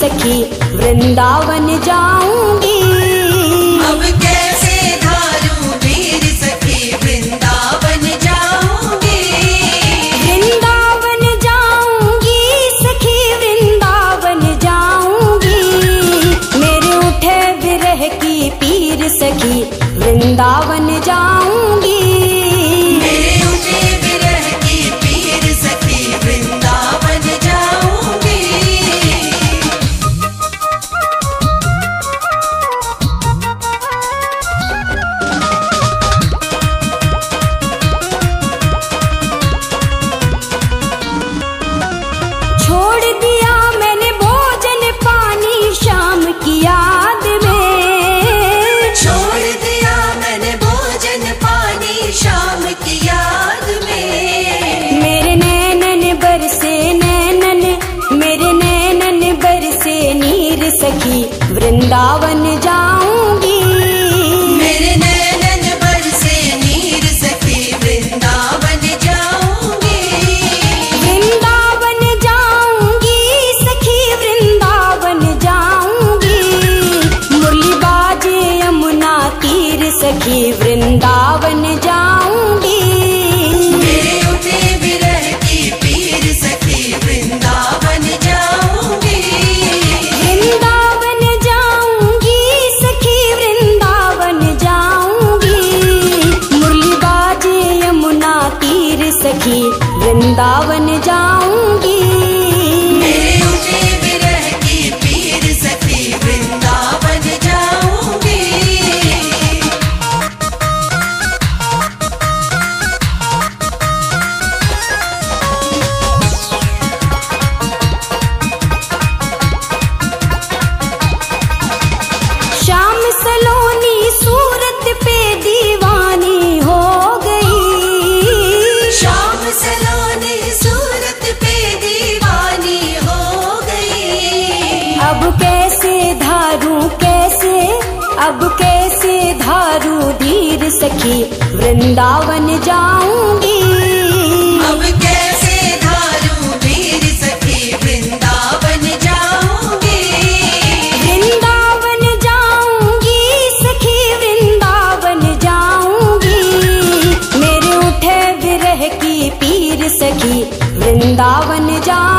सखी वृंदावन जाऊँगी। वृंदावन जा की वृंदावन जाऊँगी। वृंदावन जा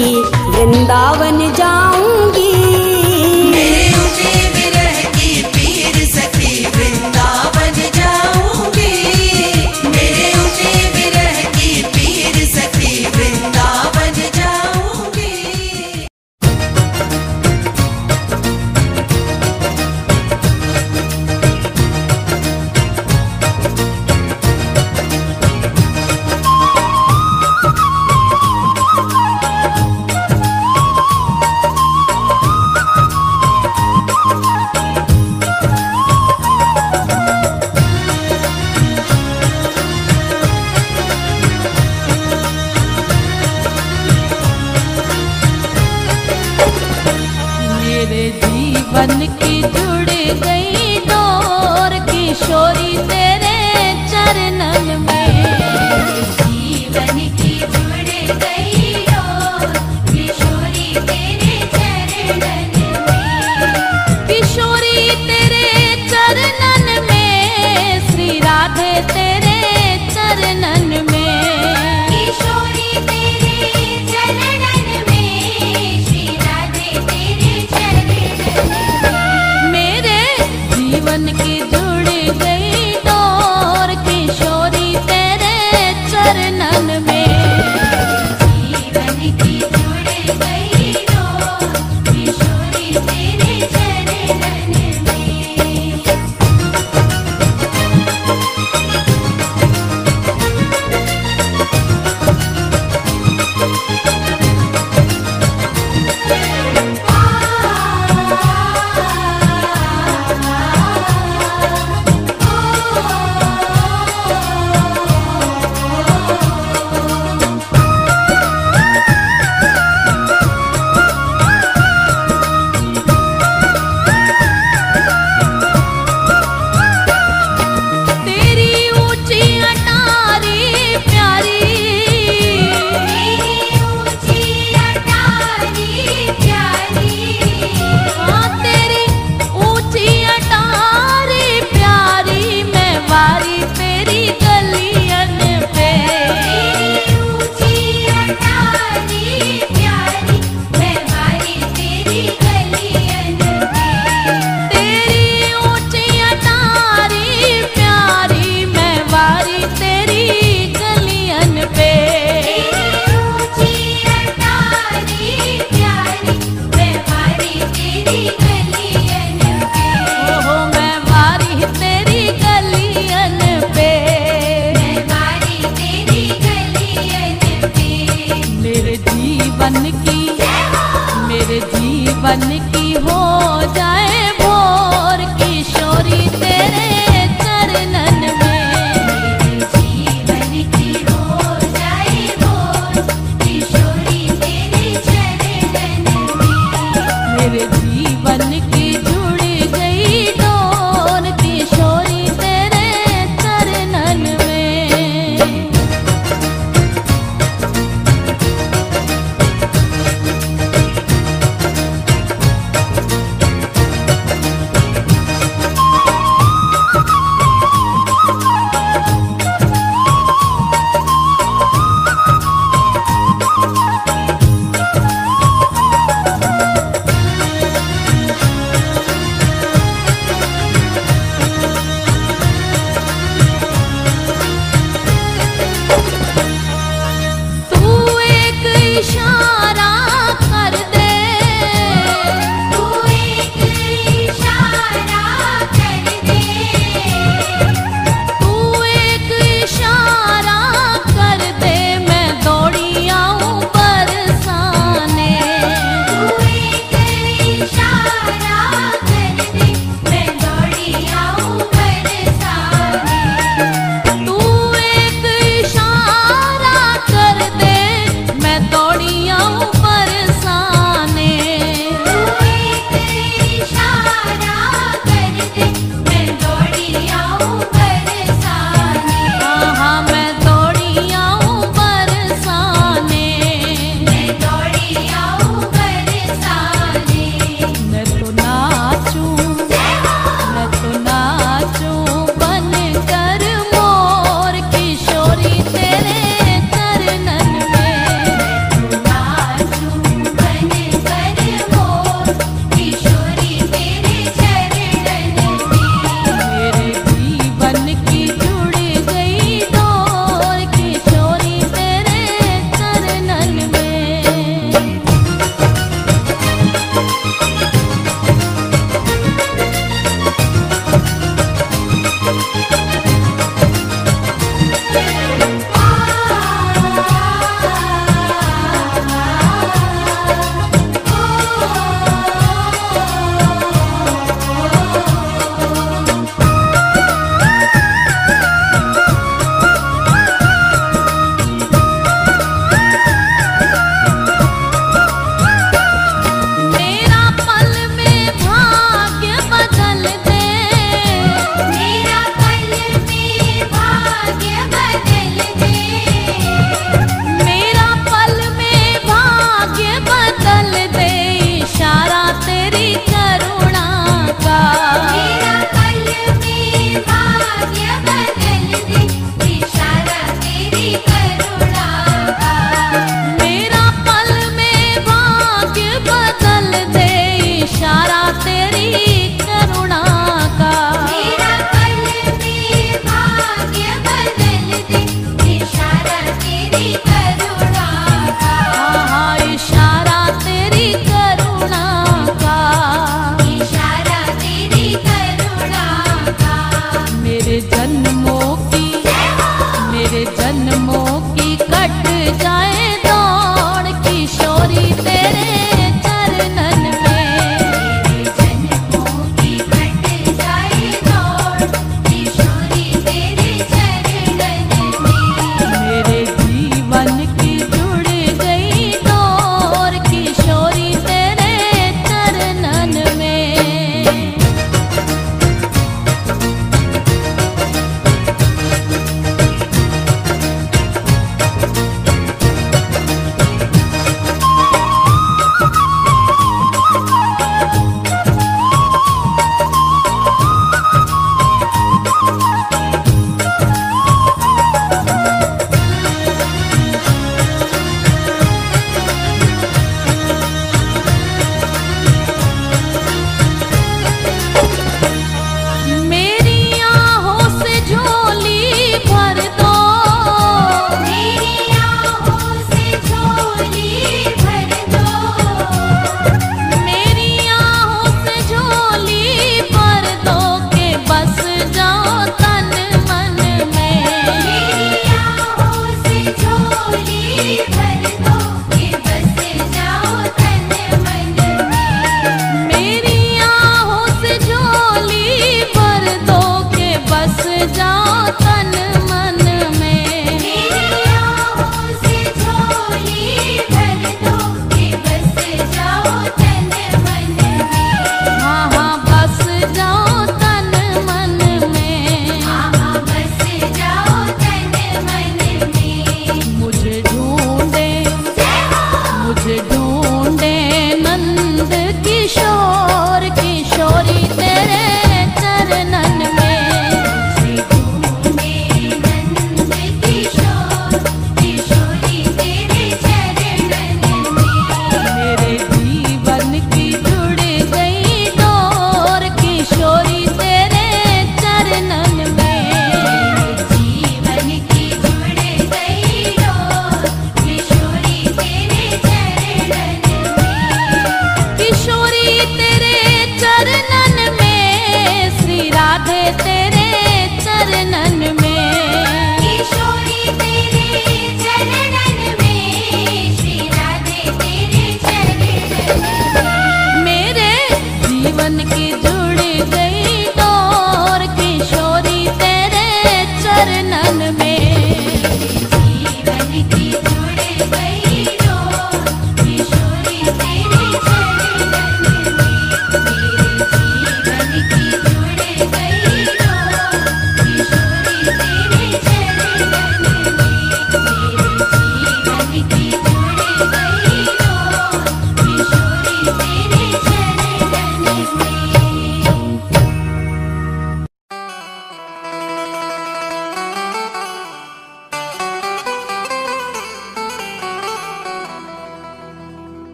सखी वृंदावन जाऊँगी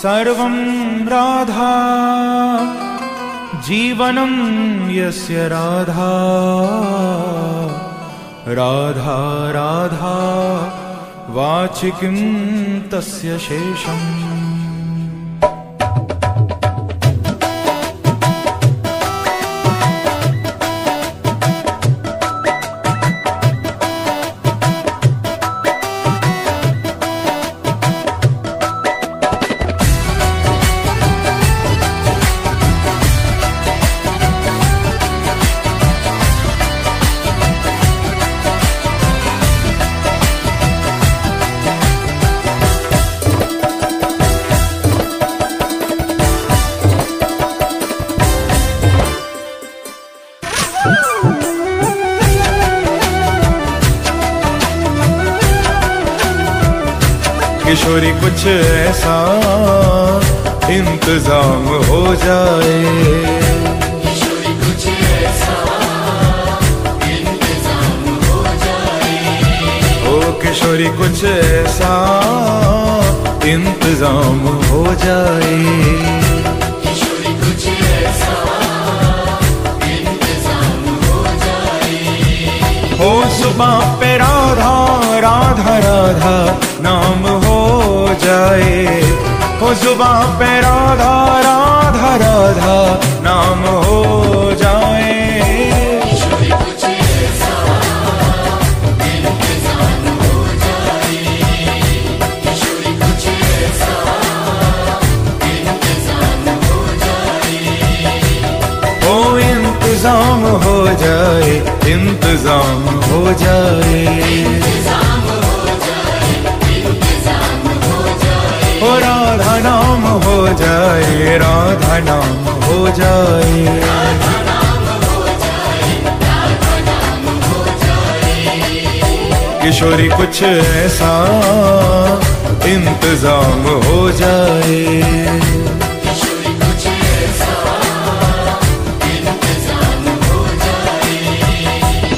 सर्वं राधा जीवनं यस्य राधा। राधा राधा वाचिकिं तस्य शेषम् कुछ ऐसा इंतज़ाम हो जाए। ओ किशोरी, कुछ ऐसा इंतज़ाम हो जाए। हो सुबह पे राधा राधा राधा, नाम हो सुबह पे राधा राधा राधा नाम हो जाए। इंतज़ाम हो जाए इंतज़ाम हो जाए। राधा नाम हो जाए राधा नाम हो जाए। किशोरी, कुछ ऐसा इंतज़ाम हो जाए।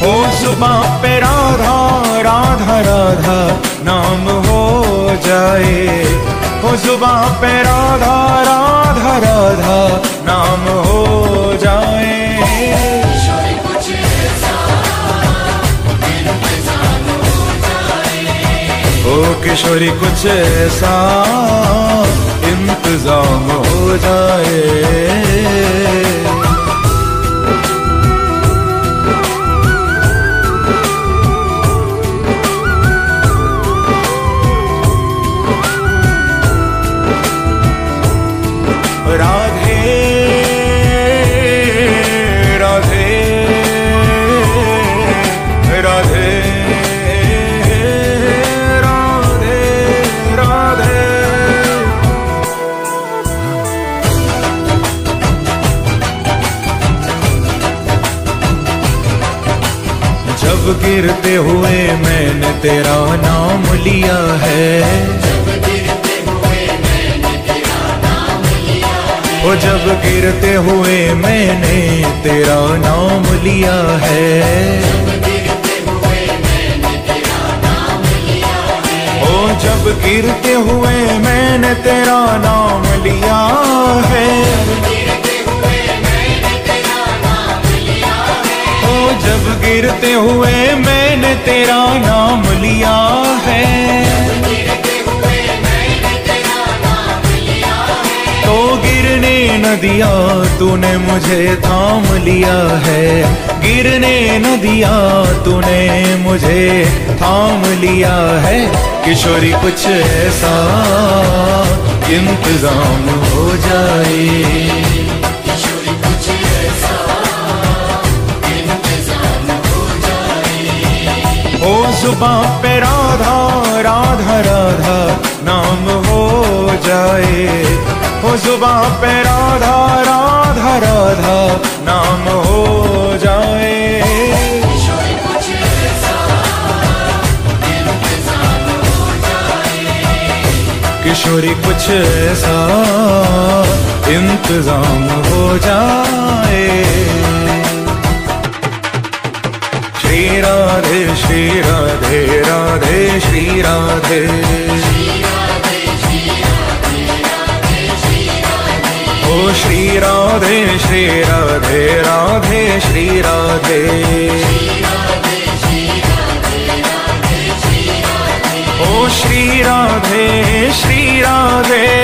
हो सुबह पे राधा राधा राधा, नाम हो जाए। सुबह पे राधा राधा राधा, नाम हो जाए। ओ किशोरी, कुछ ऐसा इंतज़ाम हो जाए। राधे राधे गिरते हुए मैंने तेरा नाम लिया है। ओ, जब गिरते हुए मैंने तेरा नाम लिया है। ओ, जब गिरते हुए मैंने तेरा नाम लिया है। दिया तूने मुझे थाम लिया है। गिरने न दिया तूने मुझे थाम लिया है। किशोरी, कुछ ऐसा इंतज़ाम हो जाए। जुबां पे राधा राधा राधा, नाम हो जाए। जुबां पे राधा राधा राधा, नाम हो जाए। किशोरी कुछ ऐसा इंतज़ाम हो जाए। श्री राधे श्री राधे राधे, श्री राधे। ओ श्री राधे श्री राधे राधे श्री राधे ओ श्री राधे श्री राधे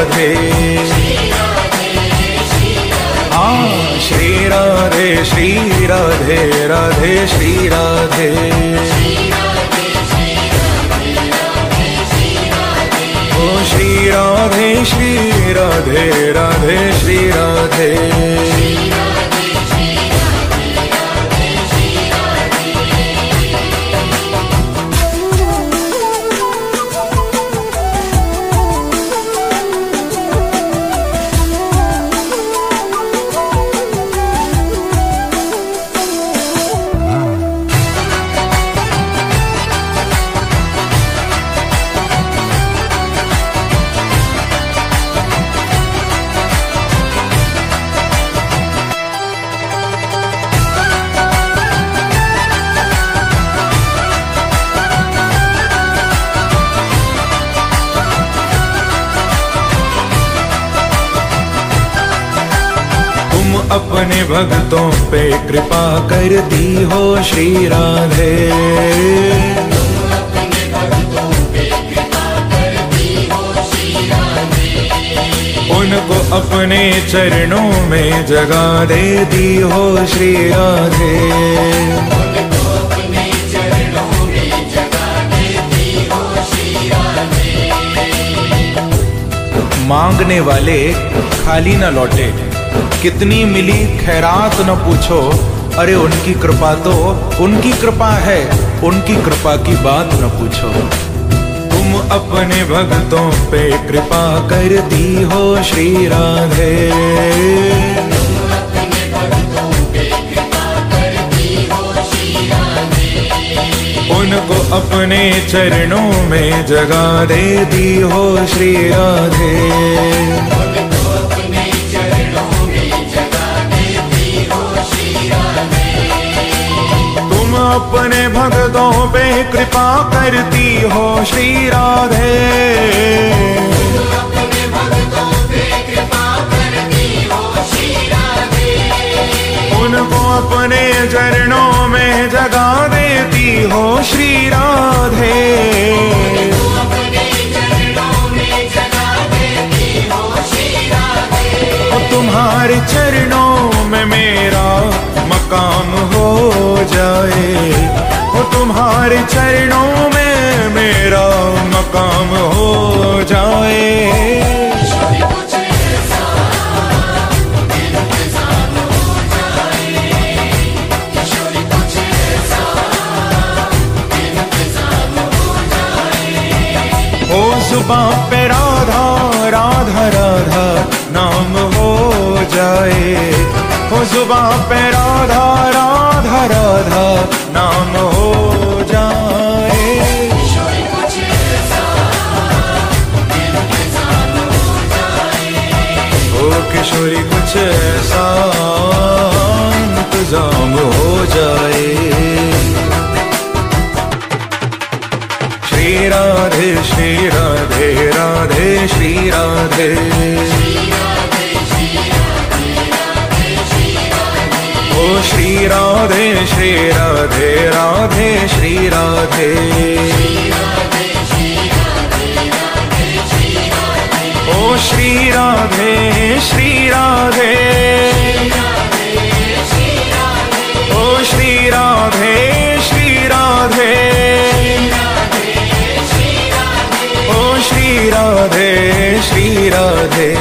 राधे। हाँ श्री राधे श्री राधे राधे, श्री राधे। ओ, श्री राधे श्री राधे राधे, श्री राधे। कृपा कर दी हो श्री राधे। उनको अपने चरणों में जगा दे दी हो श्री राधे। मांगने वाले खाली न लौटे, कितनी मिली खैरात न पूछो अरे उनकी कृपा तो उनकी कृपा है, उनकी कृपा की बात न पूछो। तुम अपने भक्तों पे कृपा कर दी हो, श्री राधे। उनको अपने चरणों में जगा दे दी हो, श्री राधे। अपने भक्तों पे कृपा करती हो श्री राधे। उनको अपने चरणों में जगा देती हो श्री राधे। श्रीराधे श्रीराधे राधे श्रीराधे ओ श्रीराधे श्रीराधे राधे श्रीराधे ओ श्रीराधे श्रीराधे राधे।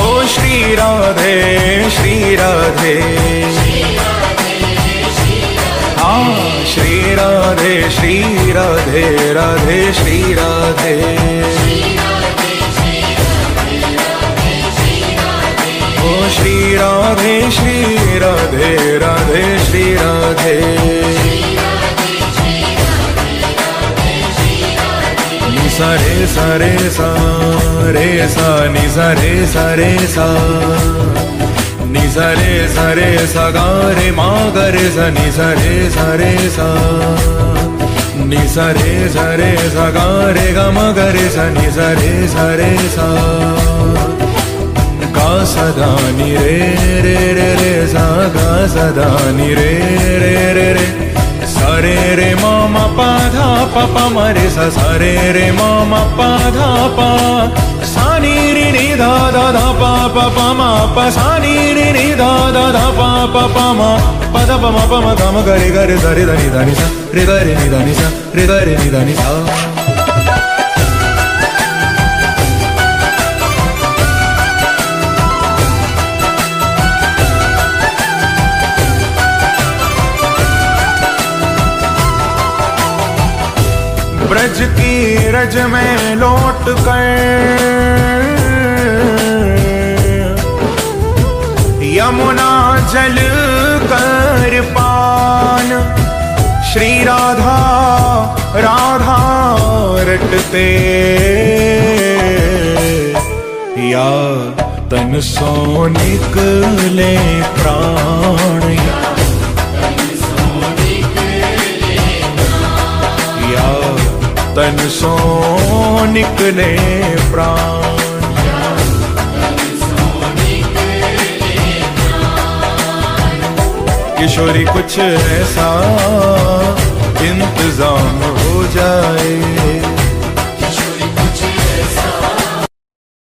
ओ श्री राधे श्री राधे। हाँ श्री राधे श्री राधे राधे, श्री राधे। ओ श्री राधे श्री राधे राधे, श्री राधे। रे सा रे सा नि सा रे सा नि सा रे सा। रे सा गा रे मा ga रे सा नि सा रे सा रे सा नि सा। रे सा रे सा गा रे गा मा गा रे सा नि सा रे सा रे सा। गा सदा नि रे रे रे रे सा गा सदा नि रे रे रे रे सा रे रे मा मा पा धा पा पा। मा रे सा सा रे मा धा पा सा नि धा पा पा पा मा पा सा नि मा पा। धा पा मा पा मा गा मा गा रे गा रे सा रे धा नि सा। रे गा रे नि धा नि सा। गा रे नि धा नि सा ब्रज की रज में लौट कर। यमुना जल कर पान। श्री राधा राधा रटते। या तन सो निकले प्राण। तन सो निकले प्राण। किशोरी कुछ ऐसा इंतज़ाम हो जाए।